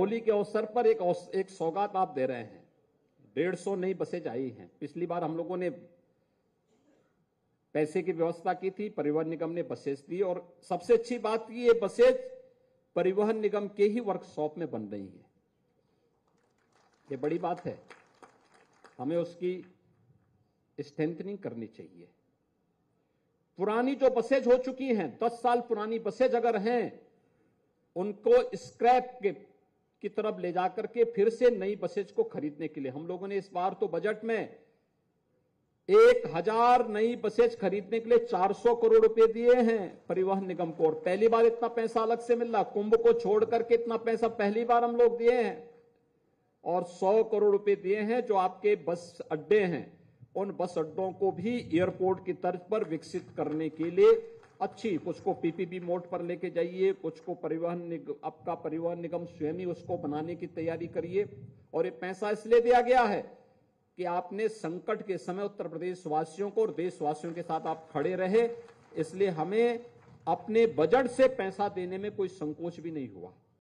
होली के अवसर पर एक एक सौगात आप दे रहे हैं। डेढ़ सौ नई बसेज आई हैं। पिछली बार हम लोगों ने पैसे की व्यवस्था की थी, परिवहन निगम ने बसेज दी और सबसे अच्छी बात की ये बसेज परिवहन निगम के ही वर्कशॉप में बन रही है। ये बड़ी बात है। हमें उसकी स्ट्रेंथनिंग करनी चाहिए। पुरानी जो बसेज हो चुकी हैं, दस साल पुरानी बसेज अगर हैं, उनको स्क्रैप के की तरफ़ ले जाकर के फिर से नई बसेज को खरीदने के लिए। हम लोगों ने इस बार तो बजट में एक हज़ार नई बसेज खरीदने के लिए 400 करोड़ रुपए दिए हैं परिवहन निगम को। और पहली बार इतना पैसा अलग से मिल रहा। कुंभ को छोड़ करके इतना पैसा पहली बार हम लोग दिए हैं और 100 करोड़ रुपए दिए हैं जो आपके बस अड्डे हैं। उन बस अड्डों को भी एयरपोर्ट की तर्ज पर विकसित करने के लिए अच्छी कुछ को पीपीपी मोड पर लेके जाइए कुछ को परिवहन आपका परिवहन निगम स्वयं ही उसको बनाने की तैयारी करिए। और ये पैसा इसलिए दिया गया है कि आपने संकट के समय उत्तर प्रदेश वासियों को और देशवासियों के साथ आप खड़े रहे, इसलिए हमें अपने बजट से पैसा देने में कोई संकोच भी नहीं हुआ।